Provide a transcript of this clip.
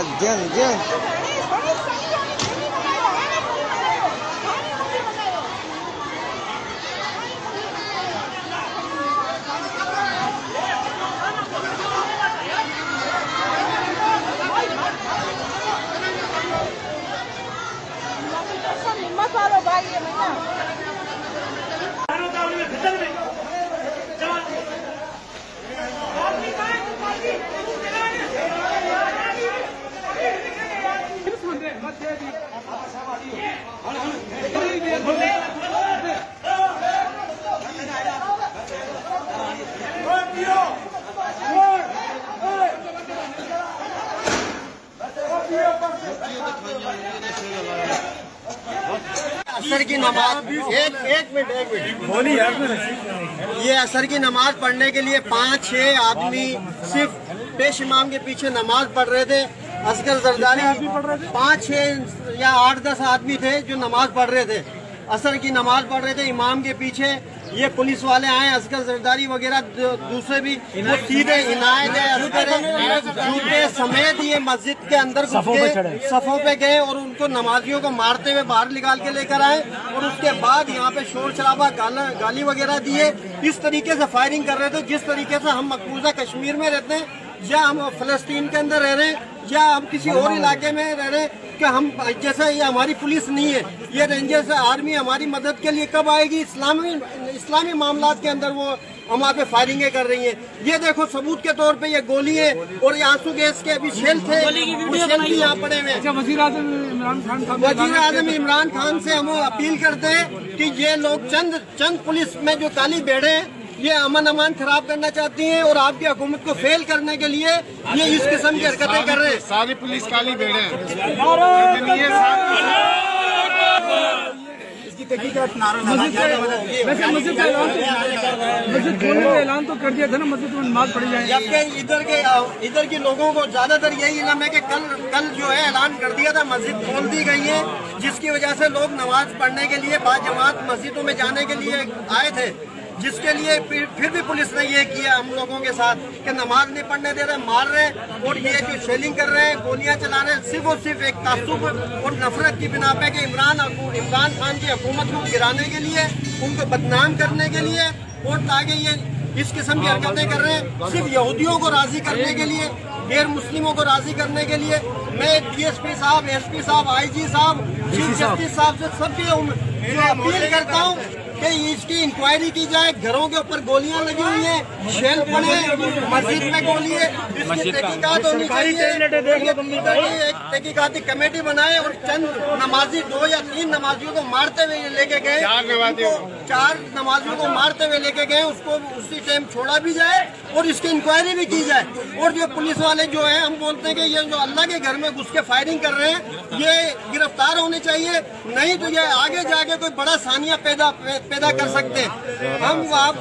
Again, again. असर की नमाज़ एक एक मिनट एक मिनट। ये असर की नमाज़ पढ़ने के लिए पाँच छह आदमी सिर्फ़ पेश इमाम के पीछे नमाज़ पढ़ रहे थे। असगर जरदारी पाँच छह या आठ दस आदमी थे जो नमाज़ पढ़ रहे थे। असर की नमाज़ पढ़ रहे थे इमाम के पीछे ये पुलिस वाले आए असगर जरदारी वगैरह दूसरे भी सीधे इनायत है असगर जूते समेत ये मस्जिद के अंदर घुस सफों पे गए और उनको नमाजियों को मारते हुए बाहर निकाल के लेकर आए और उसके बाद यहाँ पे शोर शराबा गाली वगैरह दिए। इस तरीके से फायरिंग कर रहे थे जिस तरीके से हम मकबूजा कश्मीर में रहते हैं या हम फलस्तीन के अंदर रह रहे हैं या हम किसी और इलाके में रह रहे हैं कि हम जैसा ये हमारी पुलिस नहीं है ये रेंजर्स आर्मी हमारी मदद के लिए कब आएगी? इस्लामी इस्लामी मामला के अंदर वो हमारे पे फायरिंगें कर रही है। ये देखो सबूत के तौर पे ये गोली है और ये आँसू गैस के अभी शेल थे। शेल भी यहाँ पड़े हुए हैं। वज़ीर आज़म इमरान खान साहब वज़ीर आज़म इमरान खान से हम अपील करते हैं कि ये लोग चंद चंद पुलिस में जो काली बेड़े हैं ये अमन अमान खराब करना चाहती हैं और आपकी हुकूमत को फेल करने के लिए ये इस किस्म की हरकतें कर रहे हैं। सारी पुलिस काली हैं ऐलान तो मस्जिद खोलने का ऐलान तो कर दिया था ना मस्जिद में नमाज़ पढ़ी जाए जबकि इधर के इधर के लोगों को ज़्यादातर यही इलम है कि कल कल जो है ऐलान कर दिया था मस्जिद खोल दी गई है जिसकी वजह से लोग नमाज़ पढ़ने के लिए बाजमात मस्जिदों में जाने के लिए आए थे। जिसके लिए फिर फिर भी पुलिस ने ये किया। हम लोगों के साथ कि नमाज़ नहीं पढ़ने दे रहे मार रहे और ये जो शेलिंग कर रहे हैं गोलियाँ चला रहे हैं सिर्फ़ और सिर्फ़ एक तासुब और नफरत की बिना पे कि इमरान इमरान खान की हुकूमत को गिराने के लिए उनको बदनाम करने के लिए और ताकि ये इस किस्म की हरकतें कर रहे हैं। सिर्फ़ यहूदियों को राज़ी करने के लिए गैर मुस्लिमों को राज़ी करने के लिए। मैं डीएसपी साहब एसपी साहब आईजी साहब चीफ जस्टिस साहब। से जो अपील करता हूँ कि इसकी इंक्वायरी की जाए घरों के ऊपर गोलियाँ लगी हुई हैं शेल पड़े मस्जिद में गोली है इसकी तहकीकात होनी चाहिए। एक तहकीकाती कमेटी बनाए और चंद नमाजी दो या तीन नमाजियों को मारते हुए लेके गए। चार नमाजियों को। चार नमाजियों को मारते हुए लेके गए उसको उसी टाइम छोड़ा भी जाए और इसकी इंक्वायरी भी की जाए। और जो पुलिस वाले जो है हम बोलते हैं कि ये जो अल्लाह के घर में घुस के फायरिंग कर रहे हैं ये गिरफ़्तार होने चाहिए। नहीं तो ये आगे जाके कोई बड़ा सानिया पैदा पैदा कर सकते हम आप